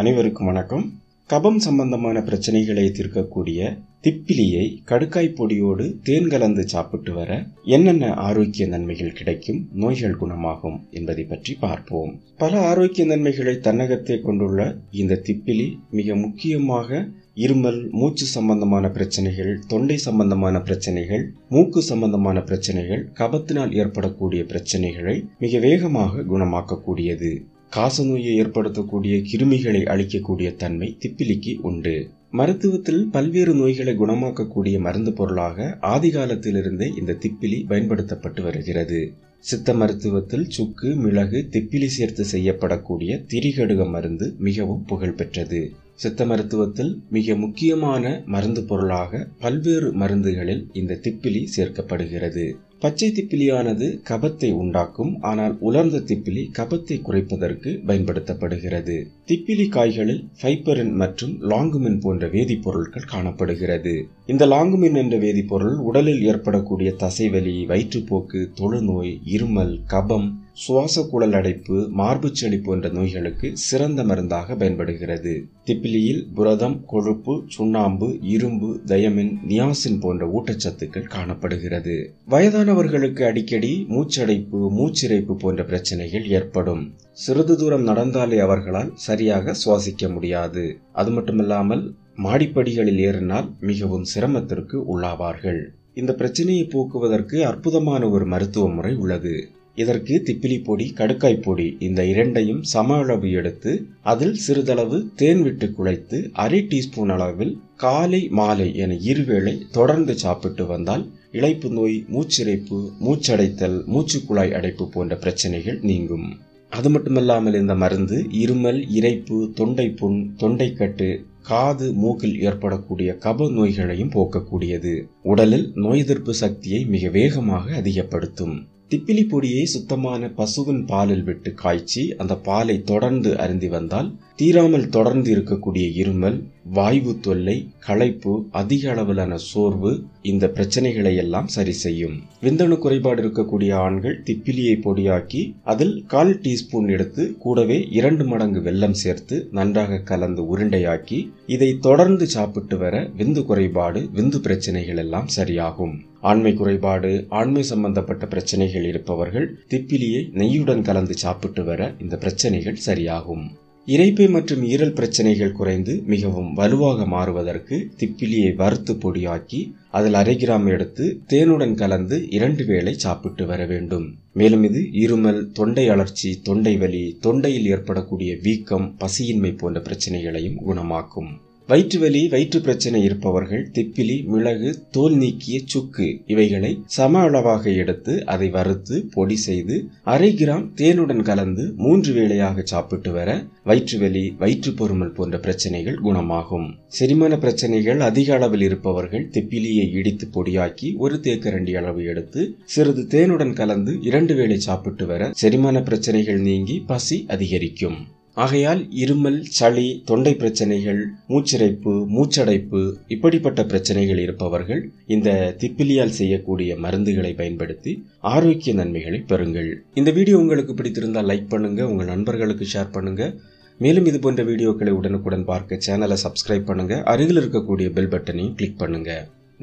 அனைவருக்கும் வணக்கம். கபம் சம்பந்தமான பிரச்சனைகளை தீர்க்கக்கூடிய திப்பிலியை கடுக்காய் பொடியோடு தேன் கலந்து சாப்பிட்டு வர என்னென்ன ஆரோக்கிய நன்மைகள் கிடைக்கும் நோய்கள் குணமாகும் என்பதை பற்றி பார்ப்போம். பல ஆரோக்கிய நன்மைகளை தன்னகத்தே கொண்டுள்ள இந்த திப்பிலி மிக முக்கியமாக இருமல் மூச்சு சம்பந்தமான பிரச்சனைகள் தொண்டை சம்பந்தமான பிரச்சனைகள் மூக்கு சம்பந்தமான பிரச்சனைகள் கபத்தினால் ஏற்படக்கூடிய பிரச்சனைகளை மிக வேகமாக குணமாக்கக்கூடியது. காசநோயை ஏற்படுத்தக்கூடிய கிருமிகளை அழிக்கக்கூடிய தன்மை திப்பிலிக்கு உண்டு. மருத்துவத்தில் பல்வேறு நோய்களை குணமாக்கக்கூடிய மருந்து பொருளாக ஆதி காலத்திலிருந்தே இந்த திப்பிலி பயன்படுத்தப்பட்டு வருகிறது. சித்த மருத்துவத்தில் சுக்கு மிளகு திப்பிலி சேர்த்து செய்யப்படக்கூடிய திரிகடுக மருந்து மிகவும் புகழ்பெற்றது. சித்த மருத்துவத்தில் மிக முக்கியமான மருந்து பொருளாக பல்வேறு மருந்துகளில் இந்த திப்பிலி சேர்க்கப்படுகிறது. பச்சை திப்பிலியானது கபத்தை உண்டாக்கும் ஆனால் உலர்ந்த திப்பிலி கபத்தை குறைப்பதற்கு பயன்படுத்தப்படுகிறது. திப்பிலி காய்களில் ஃபைபரின் மற்றும் லாங்குமின் போன்ற வேதிப்பொருட்கள் காணப்படுகிறது. இந்த லாங்குமின் என்ற வேதிப்பொருள் உடலில் ஏற்படக்கூடிய தசைவலி வயிற்றுப்போக்கு தொழுநோய் இருமல் கபம் சுவாச குழல் அடைப்பு மார்புச்சளி போன்ற நோய்களுக்கு சிறந்த மருந்தாக பயன்படுகிறது. திப்பிலியில் புரதம் கொழுப்பு சுண்ணாம்பு இரும்பு தயமின் நியாசின் போன்ற ஊட்டச்சத்துக்கள் காணப்படுகிறது. வயதானவர்களுக்கு அடிக்கடி மூச்சடைப்பு மூச்சிறைப்பு போன்ற பிரச்சனைகள் ஏற்படும். சிறிது தூரம் நடந்தாலே அவர்களால் சரியாக சுவாசிக்க முடியாது. அது மட்டுமல்லாமல் மாடிப்படிகளில் ஏறினால் மிகவும் சிரமத்திற்கு உள்ளாவார்கள். இந்த பிரச்சனையை போக்குவதற்கு அற்புதமான ஒரு மருத்துவ முறை உள்ளது. இதற்கு திப்பிலி பொடி கடுக்காய் பொடி இந்த இரண்டையும் சம அளவு எடுத்து அதில் சிறிதளவு தேன் விட்டு குழைத்து அரை டீஸ்பூன் அளவில் காலை மாலை என இருவேளை தொடர்ந்து சாப்பிட்டு வந்தால் இழைப்பு நோய் மூச்சிறைப்பு மூச்சடைத்தல் மூச்சுக்குழாய் அடைப்பு போன்ற பிரச்சனைகள் நீங்கும். அது மட்டுமல்லாமல் இந்த மருந்து இருமல் இறைப்பு தொண்டை புண் தொண்டைக்கட்டு காது மூக்கில் ஏற்படக்கூடிய கப நோய்களையும் போக்கக்கூடியது. உடலில் நோய் எதிர்ப்பு சக்தியை மிக வேகமாக அதிகப்படுத்தும். திப்பிலி பொடியை சுத்தமான பசுவின் பாலில் விட்டு காய்ச்சி அந்த பாலை தொடர்ந்து அருந்தி வந்தால் தீராமல் தொடர்ந்து இருக்கக்கூடிய இருமல் வாய்வு தொல்லை களைப்பு அதிக அளவிலான சோர்வு இந்த பிரச்சனைகளை எல்லாம் சரி செய்யும். விந்தணு குறைபாடு இருக்கக்கூடிய ஆண்கள் திப்பிலியை பொடியாக்கி அதில் கால் டீஸ்பூன் எடுத்து கூடவே இரண்டு மடங்கு வெல்லம் சேர்த்து நன்றாக கலந்து உருண்டையாக்கி இதை தொடர்ந்து சாப்பிட்டு வர விந்து குறைபாடு விந்து பிரச்சனைகள் எல்லாம் சரியாகும். ஆண்மை குறைபாடு ஆண்மை சம்பந்தப்பட்ட பிரச்சனைகள் இருப்பவர்கள் திப்பிலியை நெய்யுடன் கலந்து சாப்பிட்டு வர இந்த பிரச்சனைகள் சரியாகும். இறைப்பை மற்றும் ஈரல் பிரச்சனைகள் குறைந்து மிகவும் வலுவாக மாறுவதற்கு திப்பிலியை வறுத்து பொடியாக்கி அதில் அரை கிராம் எடுத்து தேனுடன் கலந்து இரண்டு வேளை சாப்பிட்டு வர வேண்டும். மேலும் இது இருமல் தொண்டை அழற்சி தொண்டை வலி தொண்டையில் ஏற்படக்கூடிய வீக்கம் பசியின்மை போன்ற பிரச்சனைகளையும் குணமாக்கும். வயிற்று வலி வயிற்று பிரச்சனை இருப்பவர்கள் திப்பிலி மிளகு தோல் நீக்கிய சுக்கு இவைகளை சம அளவாக எடுத்து அதை வறுத்து பொடி செய்து அரை கிராம் தேனுடன் கலந்து மூன்று வேளையாக சாப்பிட்டு வர வயிற்று வலி வயிற்று பொறுமல் போன்ற பிரச்சனைகள் குணமாகும். செரிமான பிரச்சனைகள் அதிக அளவில் இருப்பவர்கள் திப்பிலியை இடித்து பொடியாக்கி ஒரு தேக்கரண்டி அளவு எடுத்து சிறிது தேனுடன் கலந்து இரண்டு வேளை சாப்பிட்டு வர செரிமான பிரச்சனைகள் நீங்கி பசி அதிகரிக்கும். ஆகையால் இருமல் சளி தொண்டை பிரச்சனைகள் மூச்சிறைப்பு மூச்சடைப்பு இப்படிப்பட்ட பிரச்சனைகள் இருப்பவர்கள் இந்த திப்பிலியால் செய்யக்கூடிய மருந்துகளை பயன்படுத்தி ஆரோக்கிய நன்மைகளை பெறுங்கள். இந்த வீடியோ உங்களுக்கு பிடித்திருந்தால் லைக் பண்ணுங்க உங்கள் நண்பர்களுக்கு ஷேர் பண்ணுங்க. மேலும் இது போன்ற வீடியோக்களை உடனுக்குடன் பார்க்க சேனலை சப்ஸ்கிரைப் பண்ணுங்க. அருகில் இருக்கக்கூடிய பெல் பட்டனையும் கிளிக் பண்ணுங்க.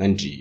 நன்றி.